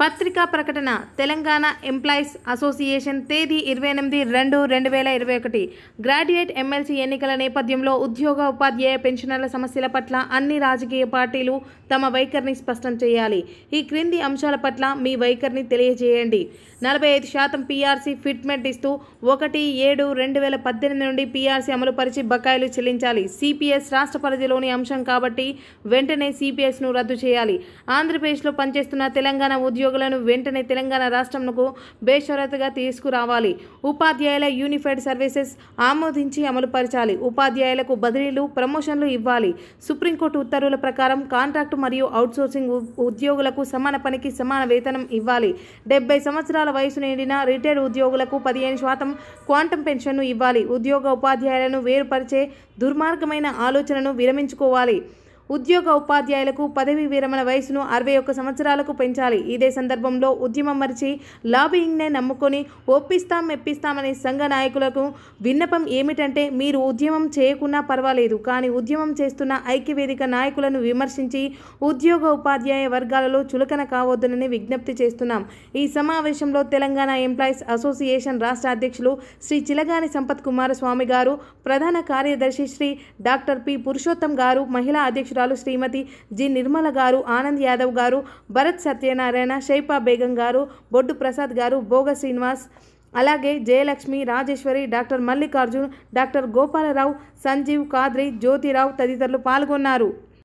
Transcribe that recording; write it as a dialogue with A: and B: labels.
A: పత్రికా ప్రకటన Telangana employees association తేదీ ఇరవై ఎనిమిది రెండు రెండు వేల ఇరవై ఒకటి. గ్రాడ్యుయేట్ ఎమ్మెల్సీ ఎన్నికల నేపథ్యంలో ఉద్యోగ ఉపాధ్యాయ పెన్షనర్ల సమస్యల పట్ల అన్ని రాజకీయ పార్టీలు తమ వైఖరిని స్పష్టం చేయాలి. ఈ క్రింది అంశాల పట్ల మీ వైఖరిని తెలియజేయండి. నలభై ఐదు శాతం పీఆర్సీ ఫిట్మెంట్ ఇస్తూ ఒకటి ఏడు రెండు వేల పద్దెనిమిది నుండి పీఆర్సీ అమలు పరిచి బకాయిలు చెల్లించాలి. సిపిఎస్ రాష్ట్ర పరిధిలోని అంశం కాబట్టి వెంటనే సిపిఎస్ను రద్దు చేయాలి. ఆంధ్రప్రదేశ్లో పనిచేస్తున్న తెలంగాణ ఉద్యోగులను వెంటనే తెలంగాణ రాష్ట్రంకు బేషరతుగా తీసుకురావాలి. ఉపాధ్యాయుల యూనిఫైడ్ సర్వీసెస్ ఆమోదించి అమలుపరచాలి. ఉపాధ్యాయులకు బదిలీలు ప్రమోషన్లు ఇవ్వాలి. సుప్రీంకోర్టు ఉత్తర్వుల ప్రకారం కాంట్రాక్టు మరియు అవుట్సోర్సింగ్ ఉద్యోగులకు సమాన పనికి సమాన వేతనం ఇవ్వాలి. డెబ్బై సంవత్సరాల వయసు నిండిన రిటైర్డ్ ఉద్యోగులకు పదిహేను శాతం క్వాంటం పెన్షన్ను ఇవ్వాలి. ఉద్యోగ ఉపాధ్యాయులను వేరుపరిచే దుర్మార్గమైన ఆలోచనను విరమించుకోవాలి. ఉద్యోగ ఉపాధ్యాయులకు పదవీ విరమణ వయసును అరవై ఒక్క సంవత్సరాలకు పెంచాలి. ఇదే సందర్భంలో ఉద్యమం మరిచి లాబింగ్నే నమ్ముకొని ఒప్పిస్తాం మెప్పిస్తామనే సంఘ నాయకులకు విన్నపం ఏమిటంటే మీరు ఉద్యమం చేయకున్నా పర్వాలేదు కానీ ఉద్యమం చేస్తున్న ఐక్యవేదిక నాయకులను విమర్శించి ఉద్యోగ ఉపాధ్యాయ వర్గాలలో చులకన కావద్దునని విజ్ఞప్తి చేస్తున్నాం. ఈ సమావేశంలో తెలంగాణ ఎంప్లాయీస్ అసోసియేషన్ రాష్ట్ర అధ్యక్షులు శ్రీ చిలగాని సంపత్ కుమార స్వామి గారు ప్రధాన కార్యదర్శి శ్రీ డాక్టర్ పి పురుషోత్తం గారు మహిళా అధ్యక్షురాలు శ్రీమతి జి నిర్మల గారు ఆనంద్ యాదవ్ గారు భరత్ సత్యనారాయణ షైపా బేగం గారు బొడ్డు ప్రసాద్ గారు భోగ శ్రీనివాస్ అలాగే జయలక్ష్మి రాజేశ్వరి డాక్టర్ మల్లికార్జున్ డాక్టర్ గోపాలరావు సంజీవ్ కాద్రి జ్యోతిరావు తదితరులు పాల్గొన్నారు.